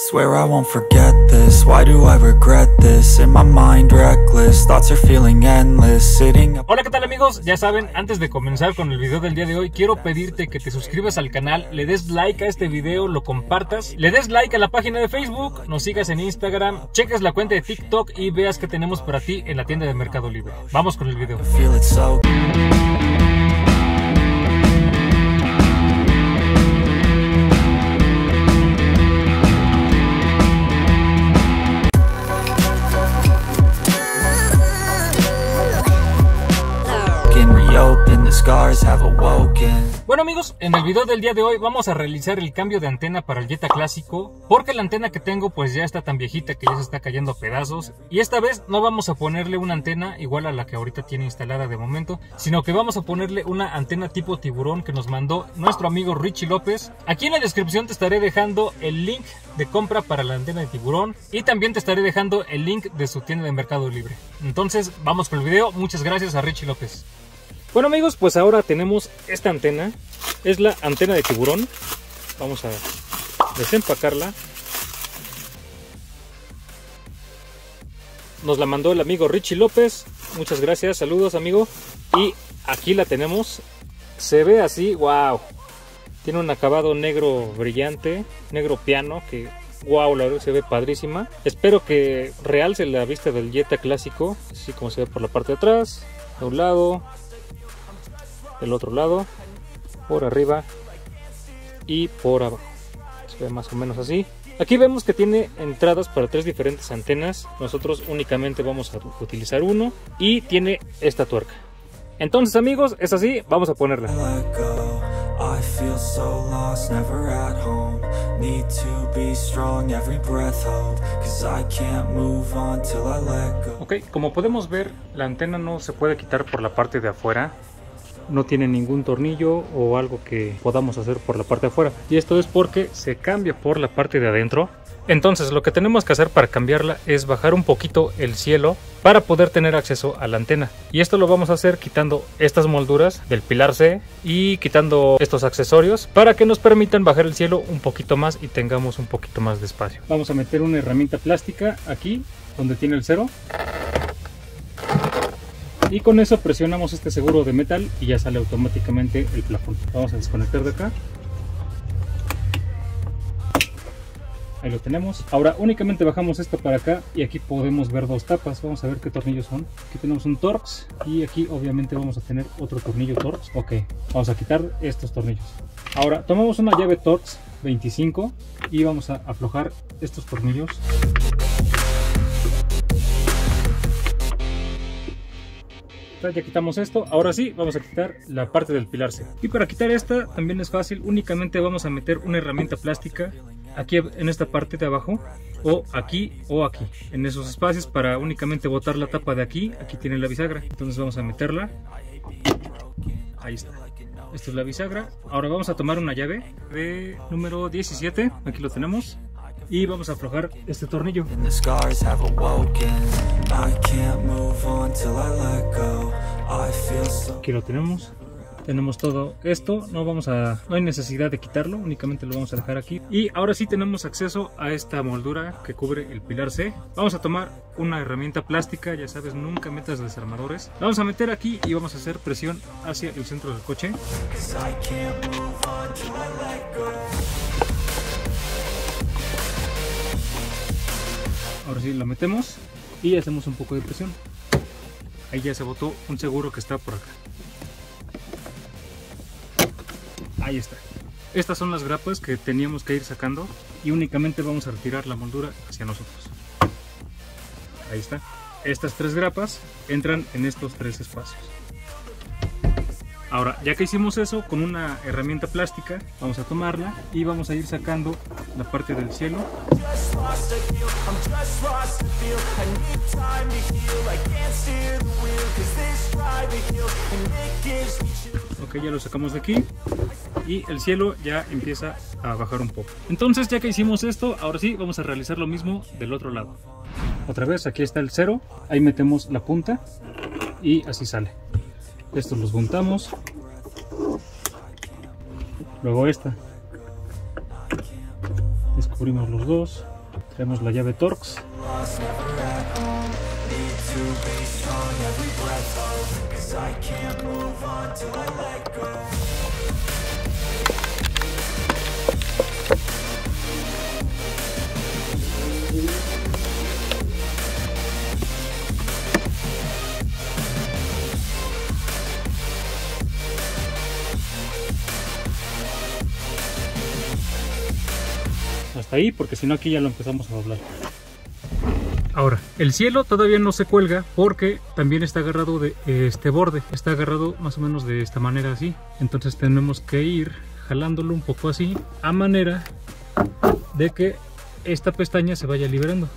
Swear I won't forget this. Why do I regret this? In my mind, reckless. Thoughts are feeling endless. Sitting up. Hola, ¿qué tal amigos? Ya saben, antes de comenzar con el video del día de hoy, quiero pedirte que te suscribas al canal, le des like a este video, lo compartas, le des like a la página de Facebook, nos sigas en Instagram, cheques la cuenta de TikTok y veas que tenemos para ti en la tienda de Mercado Libre. Vamos con el video. Bueno amigos, en el video del día de hoy vamos a realizar el cambio de antena para el Jetta clásico porque la antena que tengo pues ya está tan viejita que ya se está cayendo a pedazos y esta vez no vamos a ponerle una antena igual a la que ahorita tiene instalada de momento sino que vamos a ponerle una antena tipo tiburón que nos mandó nuestro amigo Richie López. Aquí en la descripción te estaré dejando el link de compra para la antena de tiburón y también te estaré dejando el link de su tienda de Mercado Libre. Entonces vamos con el video, muchas gracias a Richie López bueno amigos, pues ahora tenemos esta antena. Es la antena de tiburón. Vamos a desempacarla. Nos la mandó el amigo Richie López. Muchas gracias, saludos amigo. Y aquí la tenemos. Se ve así, wow. Tiene un acabado negro brillante, negro piano, que wow, la verdad se ve padrísima. Espero que realce la vista del Jetta clásico, así como se ve por la parte de atrás, de un lado, del otro lado, por arriba y por abajo. Se ve más o menos así. Aquí vemos que tiene entradas para tres diferentes antenas. Nosotros únicamente vamos a utilizar uno y tiene esta tuerca. Entonces amigos, es así, vamos a ponerla. let go. I feel so lost, never at home. Need to be strong, every breath hold. Cause I can't move on till I let go. Ok, como podemos ver, la antena no se puede quitar por la parte de afuera. No tiene ningún tornillo o algo que podamos hacer por la parte de afuera. Y esto es porque se cambia por la parte de adentro. Entonces lo que tenemos que hacer para cambiarla es bajar un poquito el cielo para poder tener acceso a la antena. Y esto lo vamos a hacer quitando estas molduras del pilar C y quitando estos accesorios para que nos permitan bajar el cielo un poquito más y tengamos un poquito más de espacio. Vamos a meter una herramienta plástica aquí donde tiene el cero y con eso presionamos este seguro de metal y ya sale automáticamente el plafón. Vamos a desconectar de acá. Ahí lo tenemos. Ahora únicamente bajamos esto para acá y aquí podemos ver dos tapas. Vamos a ver qué tornillos son. Aquí tenemos un Torx y aquí obviamente vamos a tener otro tornillo Torx. Ok, vamos a quitar estos tornillos. Ahora tomamos una llave Torx 25 y vamos a aflojar estos tornillos. Ya quitamos esto, ahora sí vamos a quitar la parte del pilar C. Y para quitar esta también es fácil, únicamente vamos a meter una herramienta plástica aquí en esta parte de abajo o aquí o aquí en esos espacios para únicamente botar la tapa de aquí, aquí tiene la bisagra. Entonces vamos a meterla. Ahí está. Esta es la bisagra. Ahora vamos a tomar una llave de número 17, aquí lo tenemos. Y vamos a aflojar este tornillo. Aquí lo tenemos. Tenemos todo esto, no vamos a, no hay necesidad de quitarlo, únicamente lo vamos a dejar aquí. Y ahora sí tenemos acceso a esta moldura que cubre el pilar C. Vamos a tomar una herramienta plástica, ya sabes, nunca metas desarmadores. La vamos a meter aquí y vamos a hacer presión hacia el centro del coche. Ahora sí la metemos y hacemos un poco de presión. Ahí ya se botó un seguro que está por acá. Ahí está. Estas son las grapas que teníamos que ir sacando y únicamente vamos a retirar la moldura hacia nosotros. Ahí está. Estas tres grapas entran en estos tres espacios. Ahora, ya que hicimos eso, con una herramienta plástica, vamos a tomarla y vamos a ir sacando la parte del cielo. Ok, ya lo sacamos de aquí y el cielo ya empieza a bajar un poco. Entonces, ya que hicimos esto, ahora sí vamos a realizar lo mismo del otro lado. Otra vez, aquí está el cero, ahí metemos la punta y así sale. Estos los juntamos. Luego esta. descubrimos los dos. Tenemos la llave Torx. Hasta ahí porque si no aquí ya lo empezamos a doblar. Ahora, el cielo todavía no se cuelga porque también está agarrado de este borde, está agarrado más o menos de esta manera así. Entonces tenemos que ir jalándolo un poco así a manera de que esta pestaña se vaya liberando.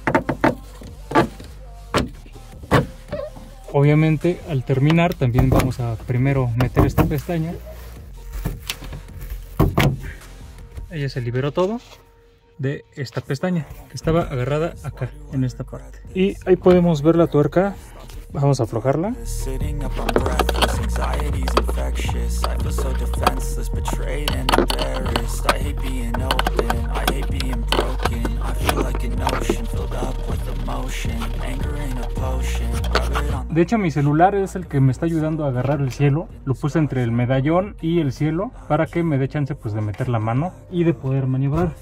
Obviamente al terminar también vamos a primero meter esta pestaña. Ella se liberó todo de esta pestaña que estaba agarrada acá en esta parte. Y ahí podemos ver la tuerca vamos a aflojarla. De hecho mi celular es el que me está ayudando a agarrar el cielo. Lo puse entre el medallón y el cielo para que me dé chance pues de meter la mano y de poder maniobrar.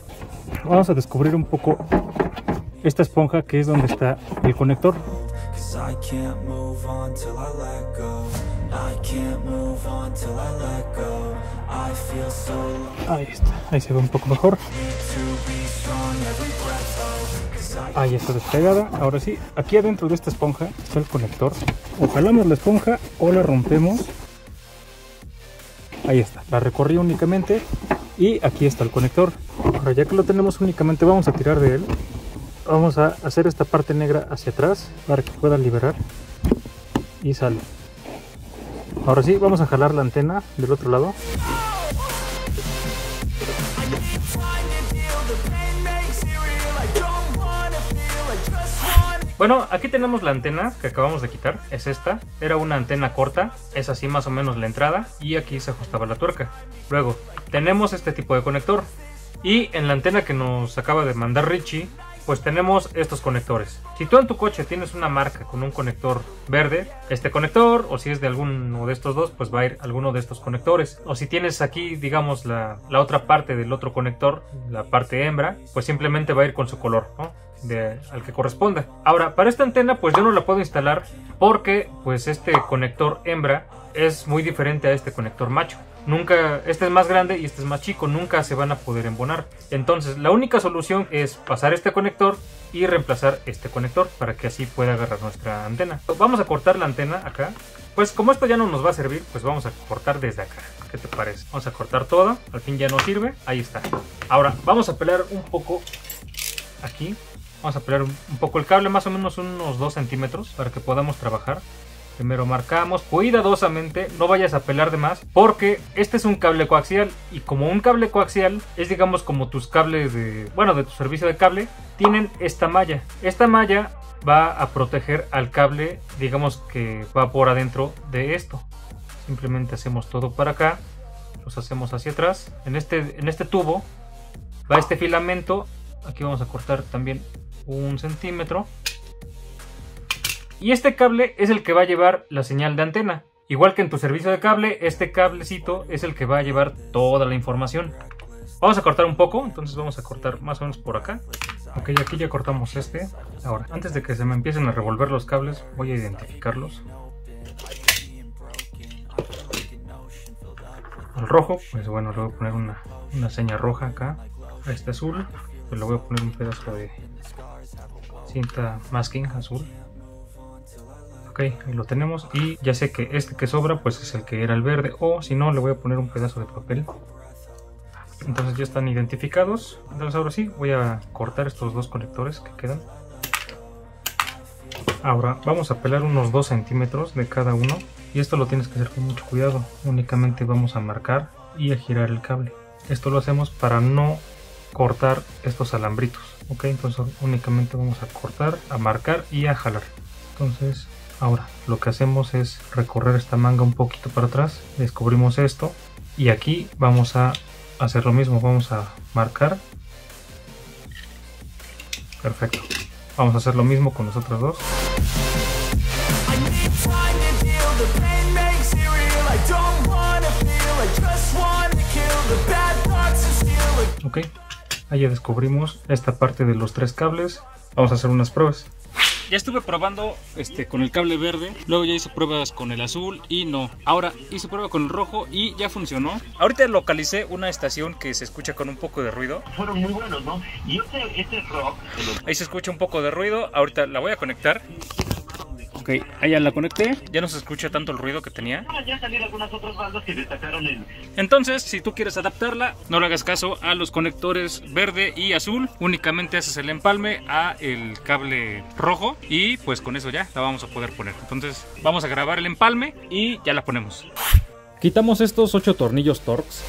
Vamos a descubrir un poco esta esponja que es donde está el conector Ahí está ahí se ve un poco mejor Ahí está despegada. Ahora sí, aquí adentro de esta esponja está el conector. O jalamos la esponja o la rompemos. Ahí está, la recorrí únicamente y aquí está el conector. Ahora ya que lo tenemos únicamente vamos a tirar de él. Vamos a hacer esta parte negra hacia atrás para que pueda liberar y sale. Ahora sí, vamos a jalar la antena del otro lado. Bueno, aquí tenemos la antena que acabamos de quitar, es esta. Era una antena corta, es así más o menos la entrada y aquí se ajustaba la tuerca. Luego, tenemos este tipo de conector. Y en la antena que nos acaba de mandar Richie, pues tenemos estos conectores. Si tú en tu coche tienes una marca con un conector verde, este conector, o si es de alguno de estos dos, pues va a ir alguno de estos conectores. O si tienes aquí, digamos, la, la otra parte del otro conector, la parte hembra, pues simplemente va a ir con su color, ¿no? De, al que corresponda. Ahora, para esta antena, pues yo no la puedo instalar porque, pues este conector hembra es muy diferente a este conector macho. Nunca, este es más grande y este es más chico, nunca se van a poder embonar. Entonces, la única solución es pasar este conector y reemplazar este conector para que así pueda agarrar nuestra antena. Vamos a cortar la antena acá. Pues como esto ya no nos va a servir, pues vamos a cortar desde acá. ¿Qué te parece? Vamos a cortar todo, al fin ya no sirve, ahí está. Ahora, vamos a pelar un poco aquí. Vamos a pelar un poco el cable, más o menos unos 2 centímetros, para que podamos trabajar. Primero marcamos, cuidadosamente, no vayas a pelar de más, porque este es un cable coaxial y como un cable coaxial es digamos como tus cables de, bueno, de tu servicio de cable, tienen esta malla. Esta malla va a proteger al cable, digamos que va por adentro de esto. Simplemente hacemos todo para acá, los hacemos hacia atrás. En este, en este tubo va este filamento, aquí vamos a cortar también un centímetro. Y este cable es el que va a llevar la señal de antena. Igual que en tu servicio de cable, este cablecito es el que va a llevar toda la información. Vamos a cortar un poco, entonces vamos a cortar más o menos por acá. Ok, aquí ya cortamos este. Ahora, antes de que se me empiecen a revolver los cables, voy a identificarlos. El rojo, pues bueno, le voy a poner una, una seña roja acá. A este azul, pues le voy a poner un pedazo de cinta masking azul. Ahí lo tenemos. Y ya sé que este que sobra, pues es el que era el verde. O si no, le voy a poner un pedazo de papel. Entonces ya están identificados. Entonces ahora sí, voy a cortar estos dos conectores que quedan. Ahora vamos a pelar unos 2 centímetros de cada uno. Y esto lo tienes que hacer con mucho cuidado. Únicamente vamos a marcar y a girar el cable. Esto lo hacemos para no cortar estos alambritos. Ok, entonces únicamente vamos a cortar, a marcar y a jalar. Entonces ahora lo que hacemos es recorrer esta manga un poquito para atrás. Descubrimos esto. Y aquí vamos a hacer lo mismo. Vamos a marcar Perfecto. Vamos a hacer lo mismo con los otros dos. Ok, ahí ya descubrimos esta parte de los tres cables. Vamos a hacer unas pruebas. Ya estuve probando este con el cable verde, luego ya hice pruebas con el azul y no. Ahora hice prueba con el rojo y ya funcionó. Ahorita localicé una estación que se escucha con un poco de ruido. fueron muy buenos, ¿no? Y este, este rock, Ahí se escucha un poco de ruido. Ahorita la voy a conectar. Ok, ahí ya la conecté. Ya no se escucha tanto el ruido que tenía. Ah, ya salieron algunas otras bandas que destacaron en, Entonces, si tú quieres adaptarla, no le hagas caso a los conectores verde y azul. Únicamente haces el empalme a el cable rojo y pues con eso ya la vamos a poder poner. Entonces, vamos a grabar el empalme y ya la ponemos. Quitamos estos 8 tornillos Torx.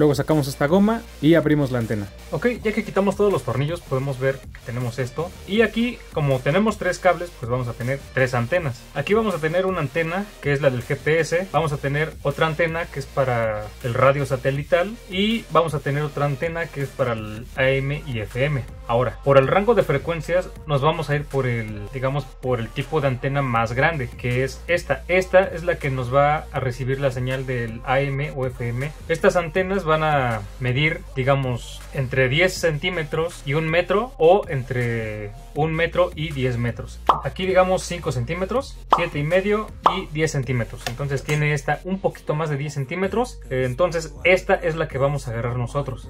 Luego sacamos esta goma y abrimos la antena. Ok, ya que quitamos todos los tornillos podemos ver que tenemos esto. Y aquí, como tenemos tres cables, pues vamos a tener tres antenas. Aquí vamos a tener una antena que es la del GPS. Vamos a tener otra antena que es para el radio satelital. Y vamos a tener otra antena que es para el AM y FM. Ahora, por el rango de frecuencias nos vamos a ir por el, digamos, por el tipo de antena más grande, que es esta. Esta es la que nos va a recibir la señal del AM o FM. Estas antenas van a medir, digamos, entre 10 centímetros y un metro o entre un metro y 10 metros. Aquí digamos 5 centímetros, 7 y medio y 10 centímetros. Entonces tiene esta un poquito más de 10 centímetros. Eh, Entonces esta es la que vamos a agarrar nosotros.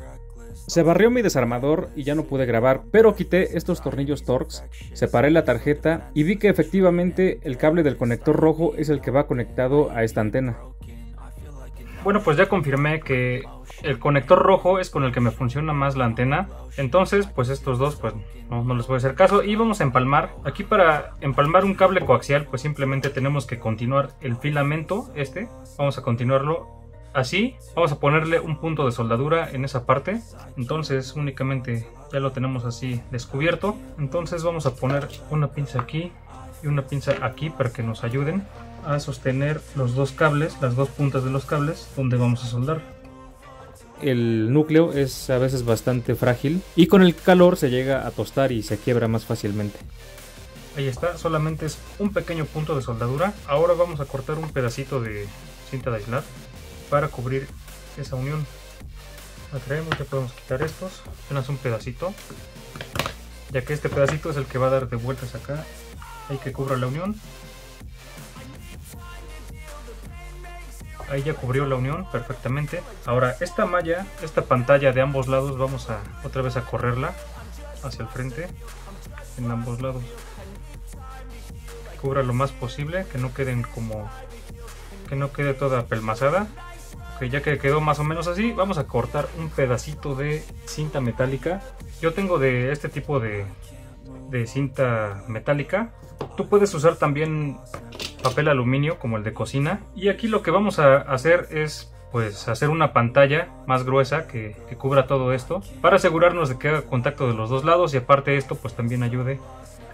Se barrió mi desarmador y ya no pude grabar, pero quité estos tornillos Torx, separé la tarjeta y vi que efectivamente el cable del conector rojo es el que va conectado a esta antena. Bueno, pues ya confirmé que el conector rojo es con el que me funciona más la antena. Entonces, pues estos dos, pues no, no les voy a hacer caso. Y vamos a empalmar. Aquí para empalmar un cable coaxial, pues simplemente tenemos que continuar el filamento, este. Vamos a continuarlo así. Vamos a ponerle un punto de soldadura en esa parte. Entonces, únicamente ya lo tenemos así descubierto. Entonces vamos a poner una pinza aquí y una pinza aquí para que nos ayuden a sostener los dos cables, las dos puntas de los cables donde vamos a soldar. El núcleo es a veces bastante frágil y con el calor se llega a tostar y se quiebra más fácilmente. Ahí está, solamente es un pequeño punto de soldadura. Ahora vamos a cortar un pedacito de cinta de aislar para cubrir esa unión. La traemos, ya podemos quitar estos, apenas un pedacito, ya que este pedacito es el que va a dar de vueltas acá, hay que cubra la unión. Ahí ya cubrió la unión perfectamente. Ahora esta malla, esta pantalla de ambos lados vamos a otra vez a correrla hacia el frente en ambos lados. Cubra lo más posible, que no queden como que no quede toda pelmazada. Ok, ya que quedó más o menos así, vamos a cortar un pedacito de cinta metálica. Yo tengo de este tipo de cinta metálica. Tú puedes usar también papel aluminio como el de cocina. Y aquí lo que vamos a hacer es pues hacer una pantalla más gruesa que, cubra todo esto para asegurarnos de que haga contacto de los dos lados y aparte esto pues también ayude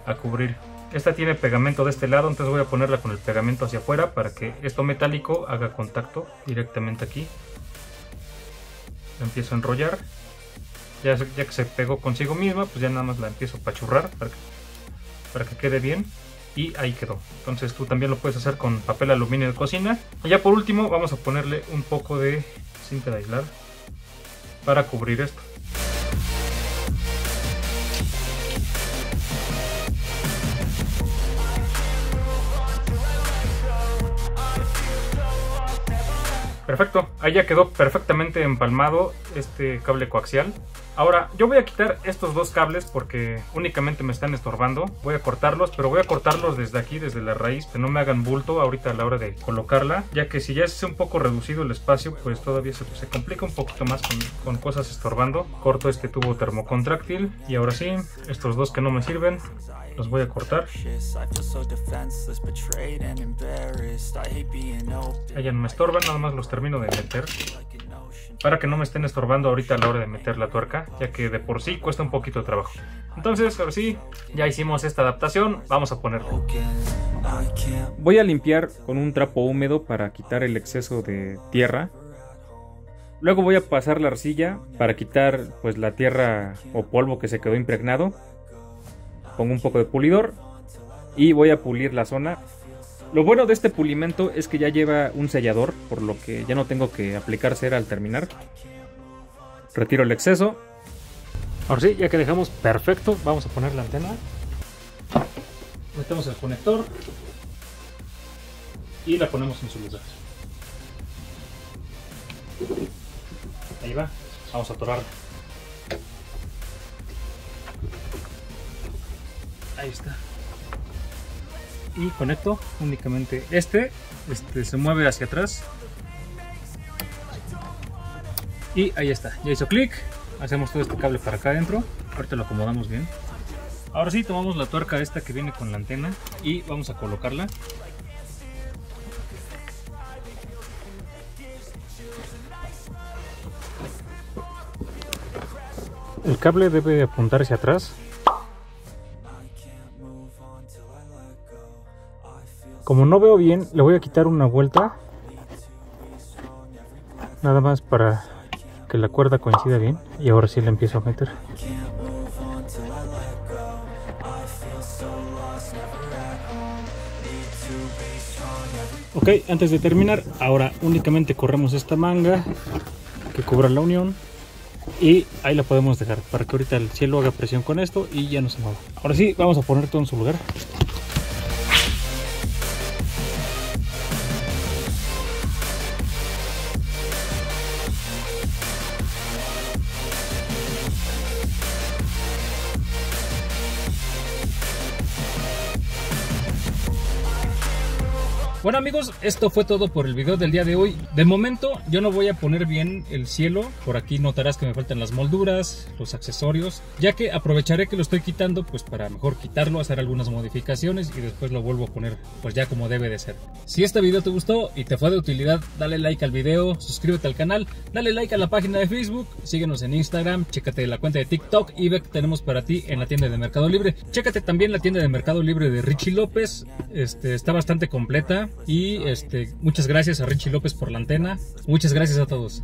a cubrir esta tiene pegamento de este lado, entonces voy a ponerla con el pegamento hacia afuera para que esto metálico haga contacto directamente aquí. La empiezo a enrollar. Ya, ya que se pegó consigo misma, pues ya nada más la empiezo a pachurrar para que, para que quede bien. Y ahí quedó. Entonces tú también lo puedes hacer con papel aluminio de cocina. Y ya por último vamos a ponerle un poco de cinta de aislar para cubrir esto. Perfecto, ahí ya quedó perfectamente empalmado este cable coaxial. Ahora, yo voy a quitar estos dos cables porque únicamente me están estorbando. Voy a cortarlos, pero voy a cortarlos desde aquí, desde la raíz, que no me hagan bulto ahorita a la hora de colocarla. Ya que si ya es un poco reducido el espacio, pues todavía se, se complica un poquito más con, cosas estorbando. Corto este tubo termocontráctil y ahora sí, estos dos que no me sirven, los voy a cortar. Ahí ya no me estorban, nada más los termino de meter. Para que no me estén estorbando ahorita a la hora de meter la tuerca, ya que de por sí cuesta un poquito de trabajo. Entonces, ahora sí, ya hicimos esta adaptación, vamos a can't Voy a limpiar con un trapo húmedo para quitar el exceso de tierra. Luego voy a pasar la arcilla para quitar pues la tierra o polvo que se quedó impregnado. Pongo un poco de pulidor y voy a pulir la zona. Lo bueno de este pulimento es que ya lleva un sellador, por lo que ya no tengo que aplicar cera al terminar. Retiro el exceso. Ahora sí, ya que dejamos perfecto, vamos a poner la antena. Metemos el conector y la ponemos en su lugar. Ahí va, vamos a atorarla. Ahí está. Y conecto únicamente este, este se mueve hacia atrás. Y ahí está, ya hizo clic. Hacemos todo este cable para acá adentro. Ahorita lo acomodamos bien. Ahora sí, tomamos la tuerca esta que viene con la antena y vamos a colocarla. El cable debe apuntar hacia atrás. Como no veo bien, le voy a quitar una vuelta. Nada más para que la cuerda coincida bien. Y ahora sí le empiezo a meter. Ok, antes de terminar, ahora únicamente corremos esta manga que cubra la unión y ahí la podemos dejar para que ahorita el cielo haga presión con esto y ya no se mueva. Ahora sí, vamos a poner todo en su lugar. Amigos, esto fue todo por el video del día de hoy. De momento yo no voy a poner bien el cielo. Por aquí notarás que me faltan las molduras, los accesorios. Ya que aprovecharé que lo estoy quitando pues para mejor quitarlo, hacer algunas modificaciones y después lo vuelvo a poner pues ya como debe de ser. Si este video te gustó y te fue de utilidad, dale like al video, suscríbete al canal, dale like a la página de Facebook, síguenos en Instagram, chécate la cuenta de TikTok y ve que tenemos para ti en la tienda de Mercado Libre. Chécate también la tienda de Mercado Libre de Richie López. Este, está bastante completa. Y este, muchas gracias a Richie López por la antena. Muchas gracias a todos.